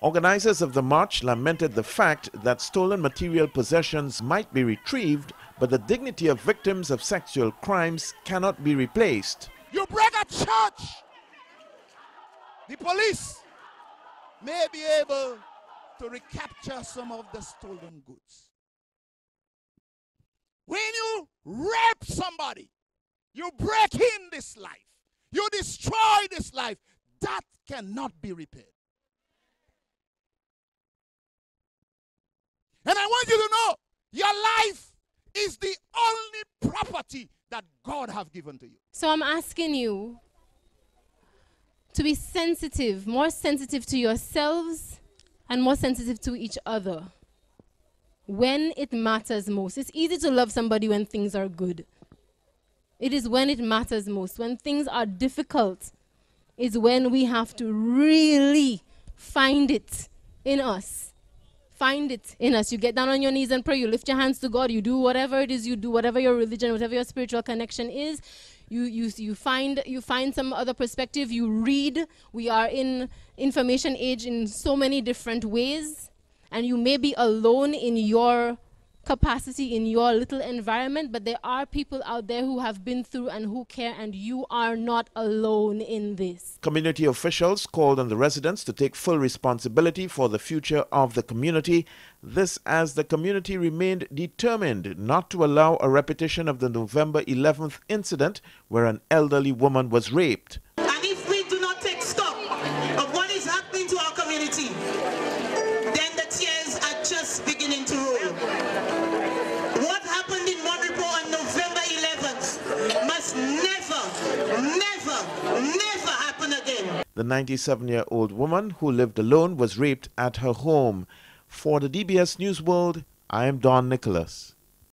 Organizers of the march lamented the fact that stolen material possessions might be retrieved, but the dignity of victims of sexual crimes cannot be replaced. You break a church, the police may be able to recapture some of the stolen goods. When you rape somebody, you break in this life, you destroy this life, that cannot be repaired. And I want you to know your life is the only property that God have given to you. So I'm asking you to be sensitive, more sensitive to yourselves and more sensitive to each other when it matters most. It's easy to love somebody when things are good. It is when it matters most. When things are difficult, is when we have to really find it in us. Find it in us. You get down on your knees and pray. You lift your hands to God. You do whatever it is you do, whatever your religion, whatever your spiritual connection is. You, you, you, find, you find some other perspective. You read. We are in information age in so many different ways. And you may be alone in your capacity in your little environment, but there are people out there who have been through and who care, and you are not alone in this. Community officials called on the residents to take full responsibility for the future of the community. This as the community remained determined not to allow a repetition of the November 11th incident where an elderly woman was raped. The 97 year old woman who lived alone was raped at her home. For the DBS News World, I am Don Nicholas.